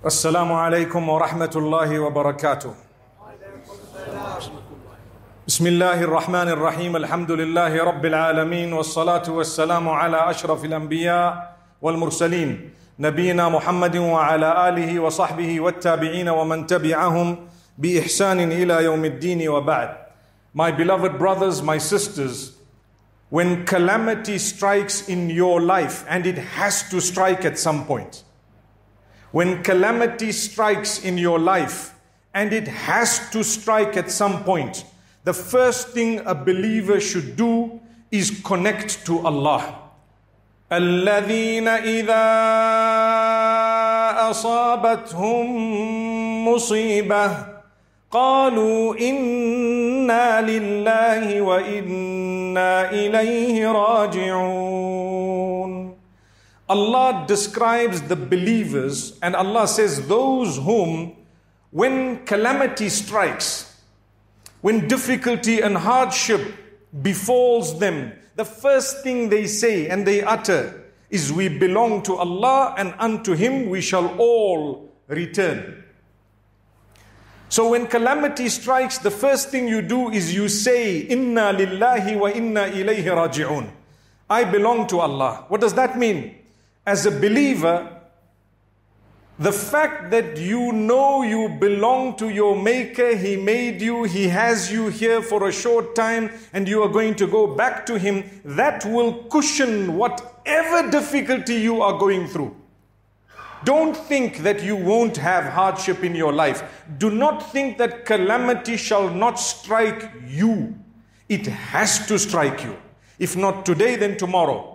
السلام عليكم ورحمة الله وبركاته. بسم الله الرحمن الرحيم الحمد لله رب العالمين والصلاة والسلام على أشرف الأنبياء والمرسلين نبينا محمد وعلى آله وصحبه والتابعين ومن تبعهم بإحسان إلى يوم الدين وبعد. My beloved brothers, my sisters, when calamity strikes in your life, and it has to strike at some point, when calamity strikes in your life, and it has to strike at some point, the first thing a believer should do is connect to Allah. الذين إذا أصابتهم مصيبة قالوا إنا لله وإنا إليه راجعون Allah describes the believers and Allah says, Those whom, when calamity strikes, when difficulty and hardship befalls them, the first thing they say and they utter is, We belong to Allah and unto Him we shall all return. So when calamity strikes, the first thing you do is you say, Inna lillahi wa inna ilayhi raji'un. I belong to Allah. What does that mean? As a believer, the fact that you know you belong to your Maker, He made you, He has you here for a short time, and you are going to go back to Him, that will cushion whatever difficulty you are going through. Don't think that you won't have hardship in your life. Do not think that calamity shall not strike you. It has to strike you. If not today, then tomorrow.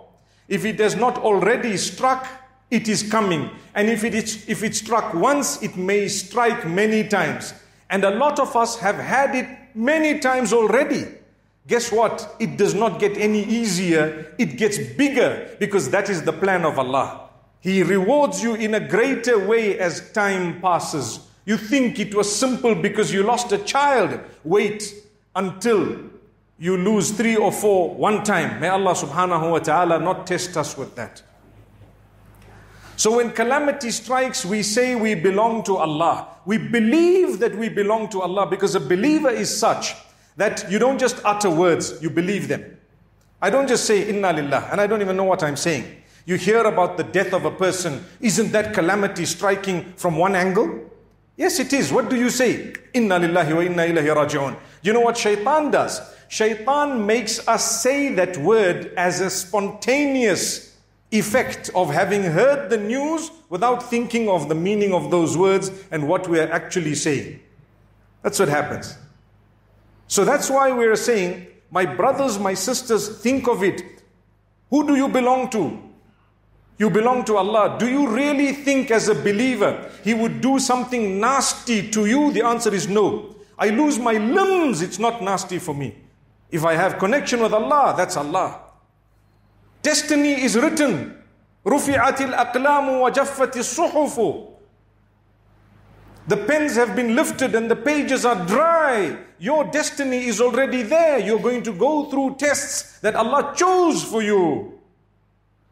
If it has not already struck, it is coming. And if it, is, if it struck once, it may strike many times. And a lot of us have had it many times already. Guess what? It does not get any easier, it gets bigger because that is the plan of Allah. He rewards you in a greater way as time passes. You think it was simple because you lost a child. Wait until you lose three or four one time. May Allah subhanahu wa ta'ala not test us with that. So when calamity strikes, we say we belong to Allah. We believe that we belong to Allah because a believer is such that you don't just utter words, you believe them. I don't just say inna lillah and I don't even know what I'm saying. You hear about the death of a person, isn't that calamity striking from one angle? Yes, it is. What do you say? Inna lillahi wa inna ilayhi raji'un. You know what shaitan does? Shaitan makes us say that word as a spontaneous effect of having heard the news without thinking of the meaning of those words and what we are actually saying. That's what happens. So that's why we're saying, my brothers, my sisters, think of it. Who do you belong to? You belong to Allah. Do you really think as a believer He would do something nasty to you? The answer is no. I lose my limbs, it's not nasty for me. If I have connection with Allah, that's Allah. Destiny is written. رفعت الأقلام وجفت الصحف The pens have been lifted and the pages are dry. Your destiny is already there. You're going to go through tests that Allah chose for you.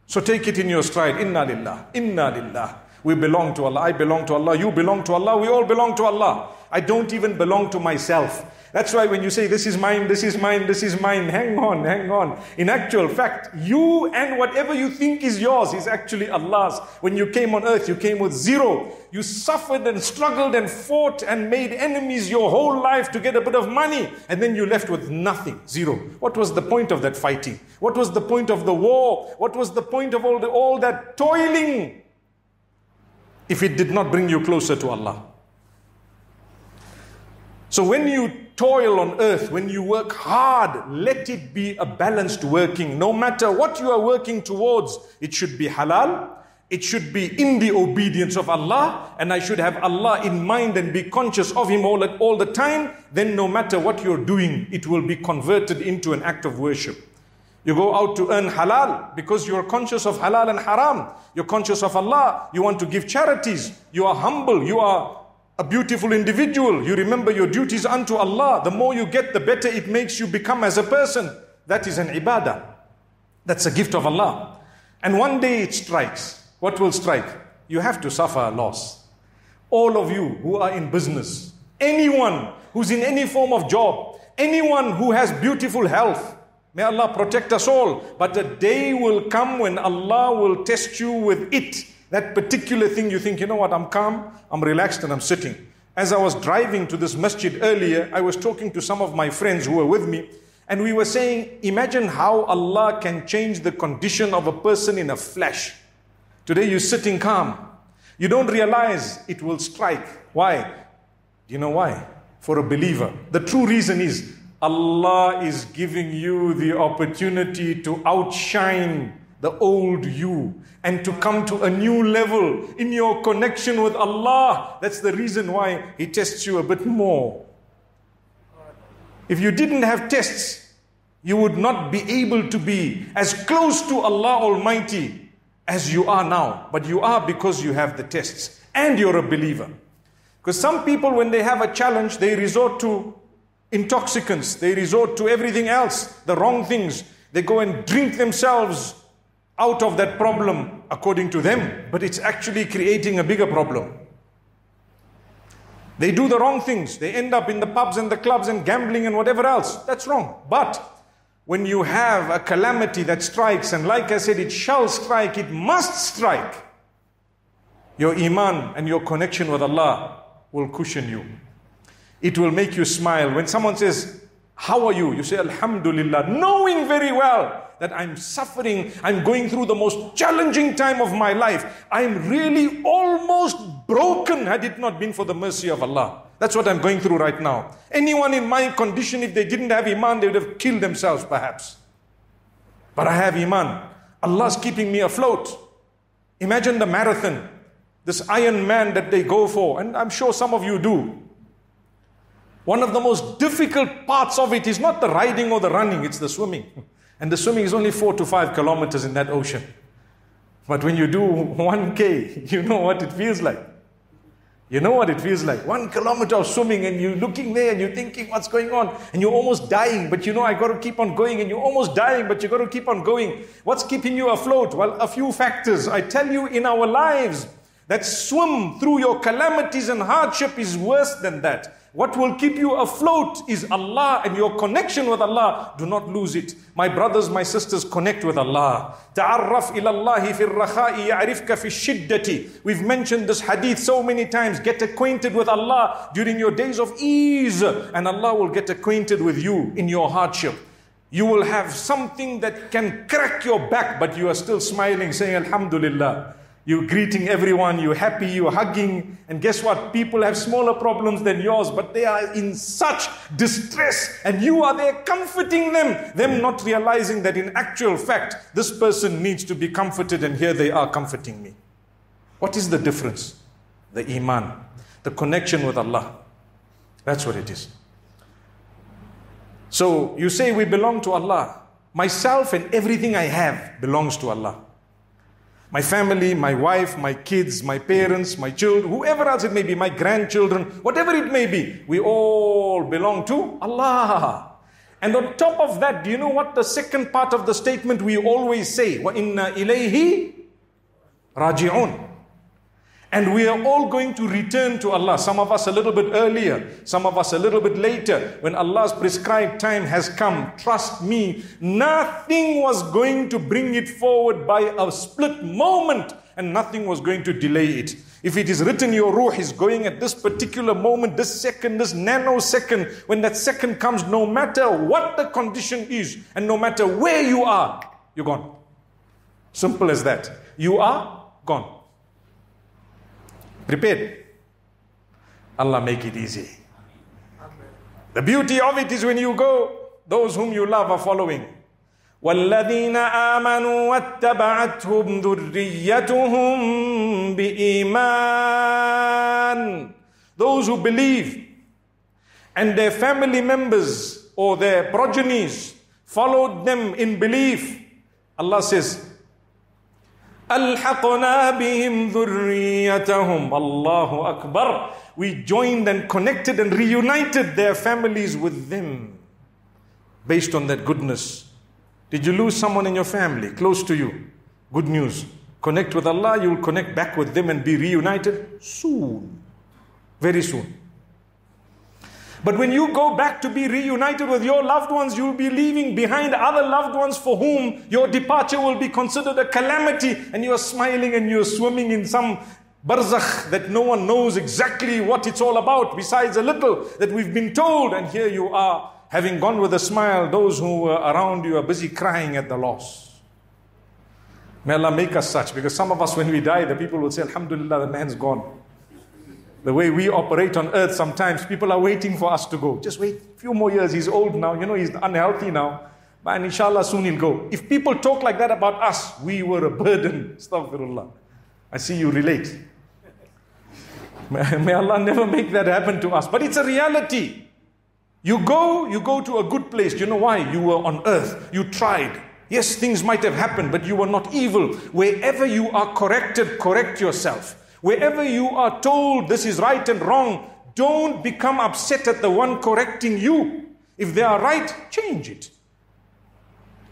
So take it in your stride. Inna lillah. Inna lillah. We belong to Allah. I belong to Allah. You belong to Allah. We all belong to Allah. I don't even belong to myself. That's why when you say, This is mine, this is mine, this is mine, hang on, hang on. In actual fact, you and whatever you think is yours is actually Allah's. When you came on earth, you came with zero. You suffered and struggled and fought and made enemies your whole life to get a bit of money. And then you left with nothing, zero. What was the point of that fighting? What was the point of the war? What was the point of all, the, all that toiling? If it did not bring you closer to Allah. So when you toil on earth, when you work hard, let it be a balanced working. No matter what you are working towards, it should be halal. It should be in the obedience of Allah, and I should have Allah in mind and be conscious of Him all, all the time. Then, no matter what you're doing, it will be converted into an act of worship. You go out to earn halal because you're conscious of halal and haram. You're conscious of Allah. You want to give charities. You are humble. You are a beautiful individual. You remember your duties unto Allah. The more you get, the better it makes you become as a person. That is an ibadah. That's a gift of Allah. And one day it strikes. What will strike? You have to suffer a loss. all of you who are in business, anyone who's in any form of job, anyone who has beautiful health, may Allah protect us all. But a day will come when Allah will test you with it. That particular thing you think, you know what, I'm calm, I'm relaxed, and I'm sitting. As I was driving to this masjid earlier, I was talking to some of my friends who were with me, and we were saying, imagine how Allah can change the condition of a person in a flash. Today you're sitting calm. You don't realize it will strike. Why? Do you know why? For a believer. The true reason is Allah is giving you the opportunity to outshine the old you and to come to a new level in your connection with Allah. That's the reason why He tests you a bit more. If you didn't have tests, you would not be able to be as close to Allah Almighty as you are now. But you are because you have the tests and you're a believer. Because some people, when they have a challenge, they resort to intoxicants, they resort to everything else, the wrong things. They go and drink themselves out of that problem according to them, but it's actually creating a bigger problem. They do the wrong things. They end up in the pubs and the clubs and gambling and whatever else. That's wrong. But when you have a calamity that strikes, and like I said, it shall strike, it must strike, your iman and your connection with Allah will cushion you. It will make you smile. When someone says, How are you? You say, Alhamdulillah, knowing very well that I'm suffering, I'm going through the most challenging time of my life. I'm really almost broken had it not been for the mercy of Allah. That's what I'm going through right now. Anyone in my condition, if they didn't have Iman, they would have killed themselves perhaps. But I have Iman. Allah's keeping me afloat. Imagine the marathon, this Iron Man that they go for, and I'm sure some of you do. One of the most difficult parts of it is not the riding or the running, it's the swimming. And the swimming is only four to five kilometers in that ocean. But when you do 1K, you know what it feels like. You know what it feels like. One kilometer of swimming, and you're looking there and you're thinking, what's going on? And you're almost dying, but you know, I got to keep on going. And you're almost dying, but you got to keep on going. What's keeping you afloat? Well, a few factors. I tell you, in our lives, that swim through your calamities and hardship is worse than that. What will keep you afloat is Allah and your connection with Allah. Do not lose it. My brothers, my sisters, connect with Allah. تعرف إلى الله في الرخاء يعرفك في الشدة. We've mentioned this hadith so many times. Get acquainted with Allah during your days of ease and Allah will get acquainted with you in your hardship. You will have something that can crack your back, but you are still smiling, saying Alhamdulillah. You're greeting everyone, you're happy, you're hugging. And guess what? People have smaller problems than yours, but they are in such distress. And you are there comforting them, them not realizing that in actual fact, this person needs to be comforted, and here they are comforting me. What is the difference? The Iman, the connection with Allah. That's what it is. So you say we belong to Allah. Myself and everything I have belongs to Allah my family, my wife, my kids, my parents, my children, whoever else it may be, my grandchildren, whatever it may be, we all belong to Allah. And on top of that, do you know what the second part of the statement we always say? وَإِنَّا إِلَيْهِ رَاجِعُونَ and we are all going to return to Allah. Some of us a little bit earlier, some of us a little bit later. When Allah's prescribed time has come, trust me, nothing was going to bring it forward by a split moment and nothing was going to delay it. If it is written your ruh is going at this particular moment, this second, this nanosecond, when that second comes, no matter what the condition is and no matter where you are, you're gone. Simple as that. You are gone Prepared. Allah make it easy. The beauty of it is when you go, those whom you love are following. والذين آمنوا واتبعتهم ذريتهم بإيمان Those who believe and their family members or their progenies followed them in belief. Allah says, ألحقنا بهم ذريتهم الله أكبر We joined and connected and reunited their families with them based on that goodness. Did you lose someone in your family close to you? Good news. Connect with Allah, you will connect back with them and be reunited soon. Very soon. But when you go back to be reunited with your loved ones, you'll be leaving behind other loved ones for whom your departure will be considered a calamity, and you're smiling and you're swimming in some barzakh that no one knows exactly what it's all about, besides a little that we've been told, and here you are, having gone with a smile, those who were around you are busy crying at the loss. May Allah make us such, because some of us, when we die, the people will say, Alhamdulillah, the man's gone. The way we operate on earth, sometimes people are waiting for us to go. Just wait a few more years. He's old now. You know, he's unhealthy now. But inshallah, soon he'll go. If people talk like that about us, we were a burden. Astaghfirullah. I see you relate. May Allah never make that happen to us. But it's a reality. You go, you go to a good place. You know why? You were on earth. You tried. Yes, things might have happened, but you were not evil. Wherever you are corrected, correct yourself. Wherever you are told this is right and wrong, don't become upset at the one correcting you. If they are right, change it.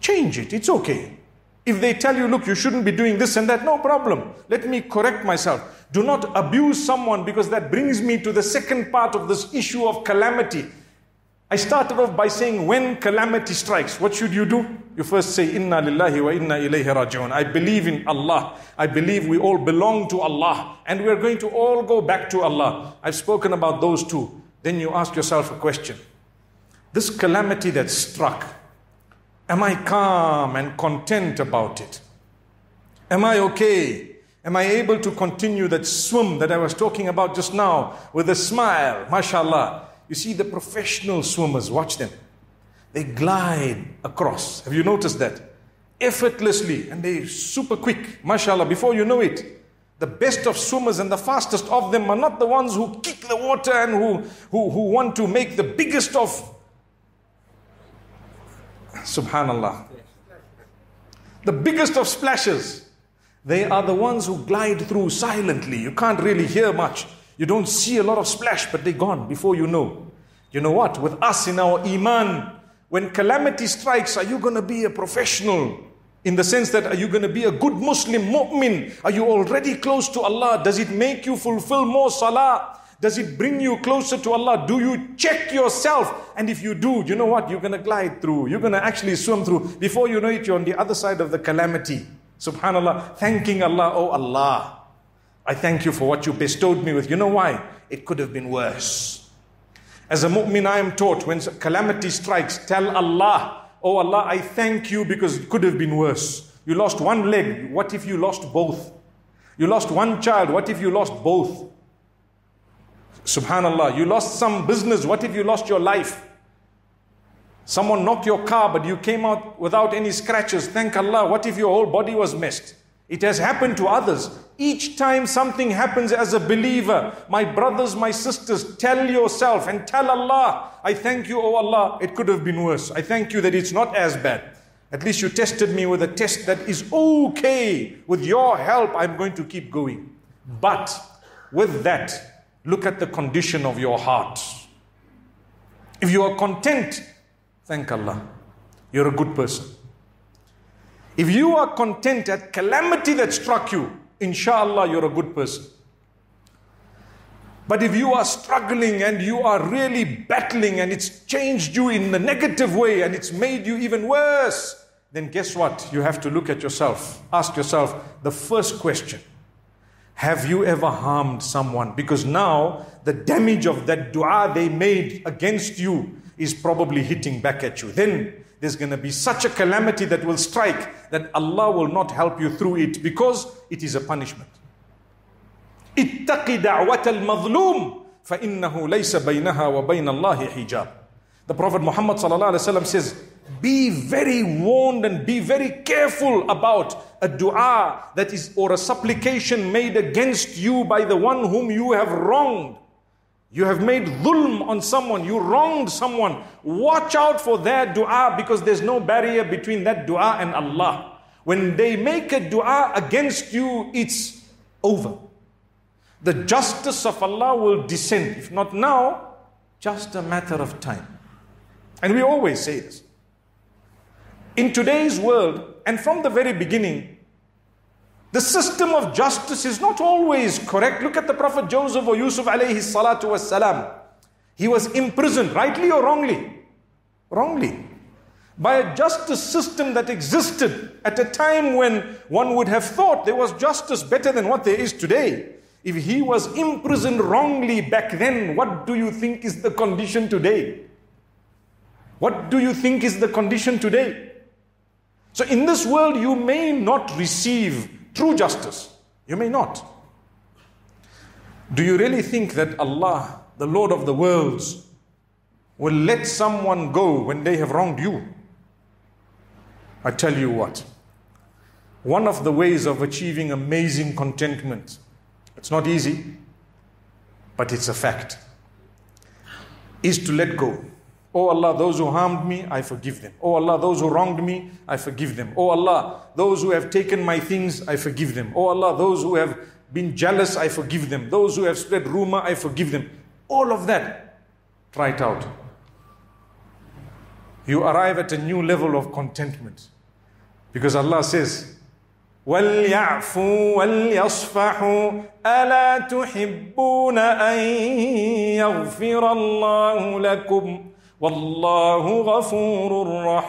Change it. It's okay. If they tell you, look, you shouldn't be doing this and that, no problem. Let me correct myself. Do not abuse someone because that brings me to the second part of this issue of calamity. I started off by saying, when calamity strikes, what should you do? You first say, Inna lillahi wa inna ilayhi raji'un. I believe in Allah. I believe we all belong to Allah. And we're going to all go back to Allah. I've spoken about those two. Then you ask yourself a question. This calamity that struck, am I calm and content about it? Am I okay? Am I able to continue that swim that I was talking about just now with a smile? MashaAllah. You see the professional swimmers, watch them. They glide across. Have you noticed that? Effortlessly, and they're super quick, mashallah, before you know it. The best of swimmers and the fastest of them are not the ones who kick the water and who, who, who want to make the biggest of. Subhanallah. The biggest of splashes. They are the ones who glide through silently. You can't really hear much. You don't see a lot of splash, but they're gone before you know. You know what? With us in our Iman, when calamity strikes, are you going to be a professional? In the sense that, are you going to be a good Muslim, mu'min? Are you already close to Allah? Does it make you fulfill more salah? Does it bring you closer to Allah? Do you check yourself? And if you do, you know what? You're going to glide through. You're going to actually swim through. Before you know it, you're on the other side of the calamity. Subhanallah. Thanking Allah, oh Allah. I thank you for what you bestowed me with. You know why? It could have been worse. As a mu'min, I am taught when calamity strikes, tell Allah, Oh Allah, I thank you because it could have been worse. You lost one leg. What if you lost both? You lost one child. What if you lost both? Subhanallah. You lost some business. What if you lost your life? Someone knocked your car, but you came out without any scratches. Thank Allah. What if your whole body was messed? It has happened to others. Each time something happens as a believer, my brothers, my sisters, tell yourself and tell Allah, I thank you, oh Allah, it could have been worse. I thank you that it's not as bad. At least you tested me with a test that is okay. With your help, I'm going to keep going. But with that, look at the condition of your heart. If you are content, thank Allah. You're a good person. If you are content at calamity that struck you, inshallah, you're a good person. But if you are struggling and you are really battling and it's changed you in the negative way and it's made you even worse, then guess what? You have to look at yourself. Ask yourself the first question Have you ever harmed someone? Because now the damage of that dua they made against you is probably hitting back at you. Then there's going to be such a calamity that will strike that Allah will not help you through it because it is a punishment. اتق دعوة المظلوم فإنه ليس بينها وبين الله حجاب. The Prophet Muhammad says, be very warned and be very careful about a dua that is or a supplication made against you by the one whom you have wronged. You have made dhulm on someone, you wronged someone. Watch out for their dua because there's no barrier between that dua and Allah. When they make a dua against you, it's over. The justice of Allah will descend. If not now, just a matter of time. And we always say this. In today's world, and from the very beginning, The system of justice is not always correct. Look at the Prophet Joseph or Yusuf alayhi salatu was salam. He was imprisoned, rightly or wrongly? Wrongly. By a justice system that existed at a time when one would have thought there was justice better than what there is today. If he was imprisoned wrongly back then, what do you think is the condition today? What do you think is the condition today? So, in this world, you may not receive true justice. You may not. Do you really think that Allah, the Lord of the worlds, will let someone go when they have wronged you? I tell you what, one of the ways of achieving amazing contentment it's not easy, but it's a fact. Is to let go. Oh Allah, those who harmed me, I forgive them. Oh Allah, those who wronged me, I forgive them. Oh Allah, those who have taken my things, I forgive them. Oh Allah, those who have been jealous, I forgive them. Those who have spread rumor, I forgive them. All of that, try it out. You arrive at a new level of contentment. Because Allah says, وليعفوا وليصفحوا الا تحبون ان يغفر الله لكم Wallahu ghafurur.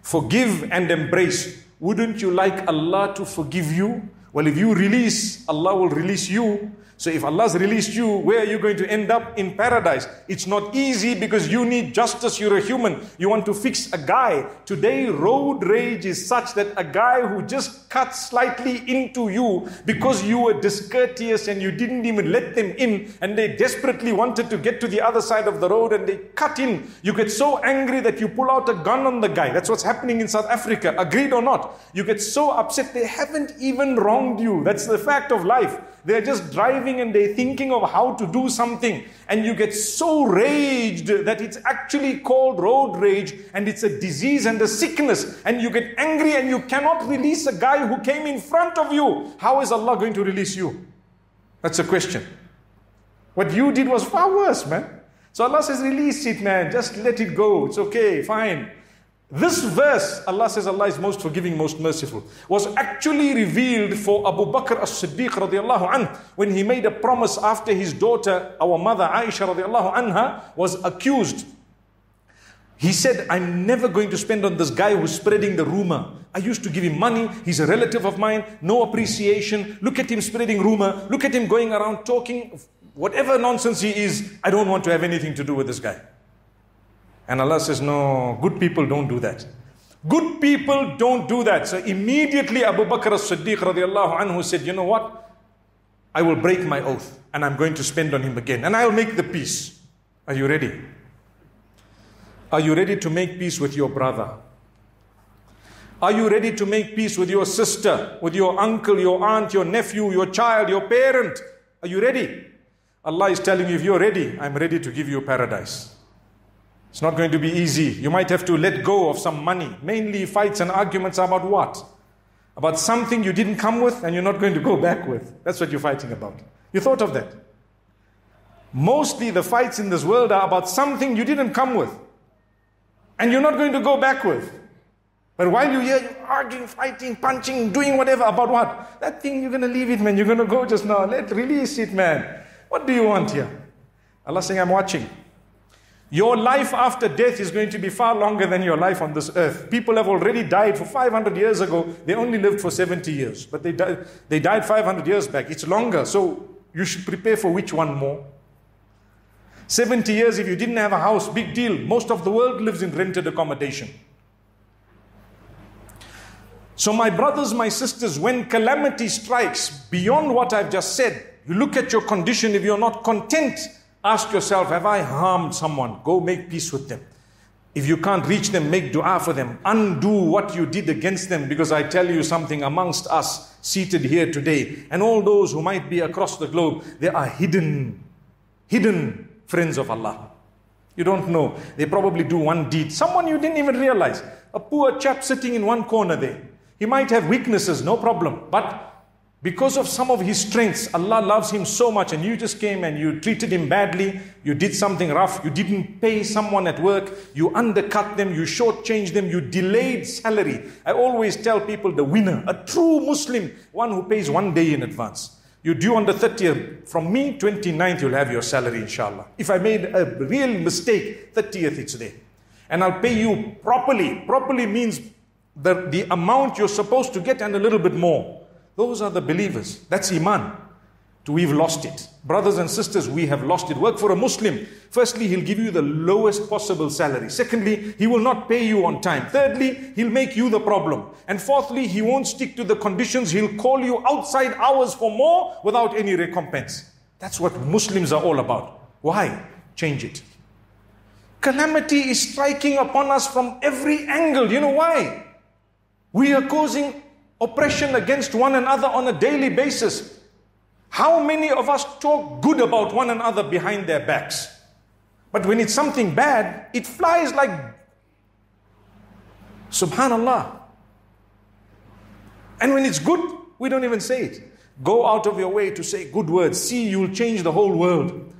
Forgive and embrace. Wouldn't you like Allah to forgive you? Well, if you release, Allah will release you. So if Allah's released you, where are you going to end up? In paradise. It's not easy because you need justice. You're a human. You want to fix a guy. Today, road rage is such that a guy who just cut slightly into you because you were discourteous and you didn't even let them in and they desperately wanted to get to the other side of the road and they cut in. You get so angry that you pull out a gun on the guy. That's what's happening in South Africa. Agreed or not? You get so upset they haven't even wronged you. That's the fact of life. They're just driving and they're thinking of how to do something. And you get so raged that it's actually called road rage and it's a disease and a sickness. And you get angry and you cannot release a guy who came in front of you. How is Allah going to release you? That's a question. What you did was far worse, man. So Allah says, release it, man. Just let it go. It's okay, fine. This verse, Allah says Allah is most forgiving, most merciful, was actually revealed for Abu Bakr as-Siddiq radiallahu anh when he made a promise after his daughter, our mother Aisha radiallahu anha, was accused. He said, I'm never going to spend on this guy who's spreading the rumor. I used to give him money. He's a relative of mine. No appreciation. Look at him spreading rumor. Look at him going around talking. Whatever nonsense he is, I don't want to have anything to do with this guy. And Allah says, No, good people don't do that. Good people don't do that. So immediately Abu Bakr as Siddiq anhu said, You know what? I will break my oath and I'm going to spend on him again and I'll make the peace. Are you ready? Are you ready to make peace with your brother? Are you ready to make peace with your sister, with your uncle, your aunt, your nephew, your child, your parent? Are you ready? Allah is telling you, if you're ready, I'm ready to give you paradise. It's not going to be easy. You might have to let go of some money. Mainly fights and arguments are about what? About something you didn't come with and you're not going to go back with. That's what you're fighting about. You thought of that. Mostly the fights in this world are about something you didn't come with and you're not going to go back with. But while you're here, you're arguing, fighting, punching, doing whatever about what? That thing, you're going to leave it, man. You're going to go just now. Let release it, man. What do you want here? Allah saying, I'm watching. Your life after death is going to be far longer than your life on this earth. People have already died for 500 years ago. They only lived for 70 years, but they died, they died 500 years back. It's longer, so you should prepare for which one more. 70 years, if you didn't have a house, big deal. Most of the world lives in rented accommodation. So, my brothers, my sisters, when calamity strikes beyond what I've just said, you look at your condition. If you're not content, Ask yourself, have I harmed someone? Go make peace with them. If you can't reach them, make dua for them. Undo what you did against them because I tell you something amongst us seated here today and all those who might be across the globe, they are hidden, hidden friends of Allah. You don't know. They probably do one deed. Someone you didn't even realize. A poor chap sitting in one corner there. He might have weaknesses, no problem. But Because of some of his strengths, Allah loves him so much, and you just came and you treated him badly, you did something rough, you didn't pay someone at work, you undercut them, you shortchanged them, you delayed salary. I always tell people the winner, a true Muslim, one who pays one day in advance. You due on the 30th. From me, 29th, you'll have your salary, inshallah. If I made a real mistake, 30th, it's there. And I'll pay you properly. Properly means the, the amount you're supposed to get and a little bit more. Those are the believers. That's Iman. We've lost it. Brothers and sisters, we have lost it. Work for a Muslim. Firstly, he'll give you the lowest possible salary. Secondly, he will not pay you on time. Thirdly, he'll make you the problem. And fourthly, he won't stick to the conditions. He'll call you outside hours for more without any recompense. That's what Muslims are all about. Why? Change it. Calamity is striking upon us from every angle. You know why? We are causing oppression against one another on a daily basis. How many of us talk good about one another behind their backs? But when it's something bad, it flies like Subhanallah. And when it's good, we don't even say it. Go out of your way to say good words. See, you'll change the whole world.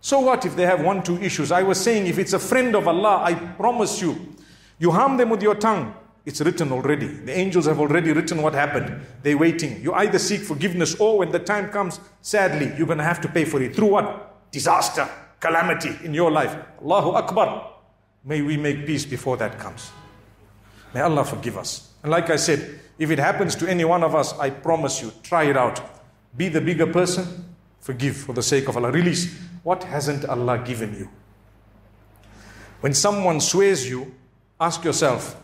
So what if they have one, two issues? I was saying, if it's a friend of Allah, I promise you, you harm them with your tongue, it's written already. The angels have already written what happened. They're waiting. You either seek forgiveness or when the time comes, sadly, you're going to have to pay for it. Through what? Disaster, calamity in your life. Allahu Akbar. May we make peace before that comes. May Allah forgive us. And like I said, if it happens to any one of us, I promise you, try it out. Be the bigger person, forgive for the sake of Allah. Release. What hasn't Allah given you? When someone swears you, ask yourself,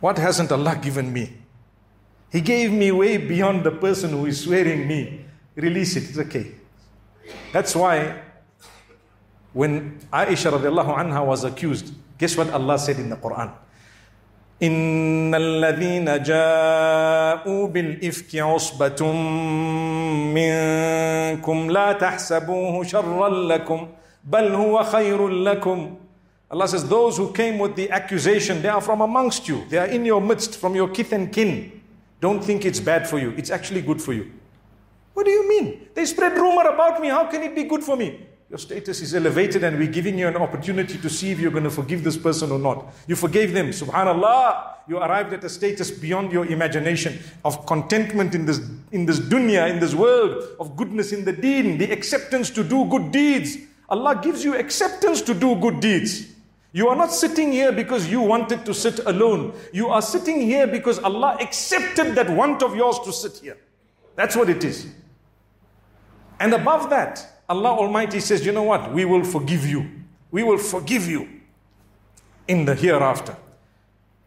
what hasn't Allah given me? He gave me way beyond the person who is swearing me. Release it, it's okay. That's why when Aisha radiallahu anha was accused, guess what Allah said in the Quran? إن الذين جاءوا بالإفك عصبة منكم لا تحسبوه شرا لكم بل هو خير لكم Allah says, Those who came with the accusation, they are from amongst you. They are in your midst, from your kith and kin. Don't think it's bad for you. It's actually good for you. What do you mean? They spread rumor about me. How can it be good for me? Your status is elevated and we're giving you an opportunity to see if you're going to forgive this person or not. You forgave them. Subhanallah. You arrived at a status beyond your imagination of contentment in this, in this dunya, in this world, of goodness in the deen, the acceptance to do good deeds. Allah gives you acceptance to do good deeds. You are not sitting here because you wanted to sit alone. You are sitting here because Allah accepted that want of yours to sit here. That's what it is. And above that, Allah Almighty says, you know what? We will forgive you. We will forgive you in the hereafter.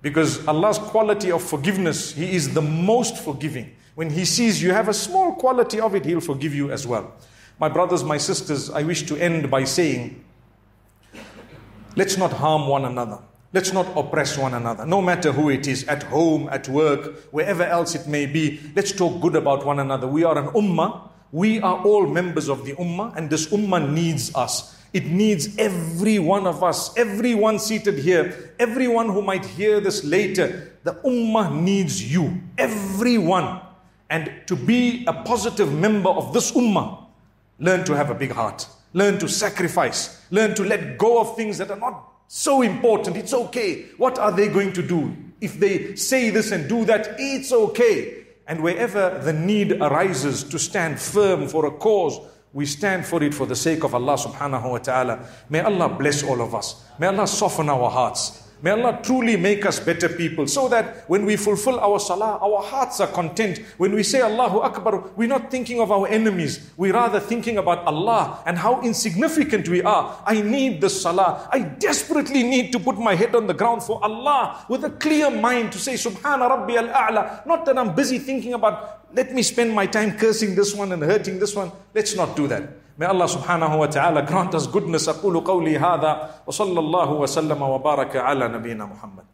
Because Allah's quality of forgiveness, He is the most forgiving. When He sees you have a small quality of it, He'll forgive you as well. My brothers, my sisters, I wish to end by saying, Let's not harm one another. Let's not oppress one another, no matter who it is, at home, at work, wherever else it may be. Let's talk good about one another. We are an ummah. We are all members of the ummah, and this ummah needs us. It needs every one of us, everyone seated here, everyone who might hear this later. The ummah needs you, everyone. And to be a positive member of this ummah, learn to have a big heart. Learn to sacrifice. Learn to let go of things that are not so important. It's okay. What are they going to do? If they say this and do that, it's okay. And wherever the need arises to stand firm for a cause, we stand for it for the sake of Allah subhanahu wa ta'ala. May Allah bless all of us. May Allah soften our hearts. May Allah truly make us better people so that when we fulfill our salah, our hearts are content. When we say Allahu Akbar, we're not thinking of our enemies. We're rather thinking about Allah and how insignificant we are. I need the salah. I desperately need to put my head on the ground for Allah with a clear mind to say Subhana Rabbi al-A'la. Not that I'm busy thinking about, let me spend my time cursing this one and hurting this one. Let's not do that. May Allah subhanahu wa ta'ala grant us goodness. أقول قولي هذا وصلى الله وسلم وبارك على نبينا محمد